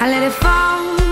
I let it fall.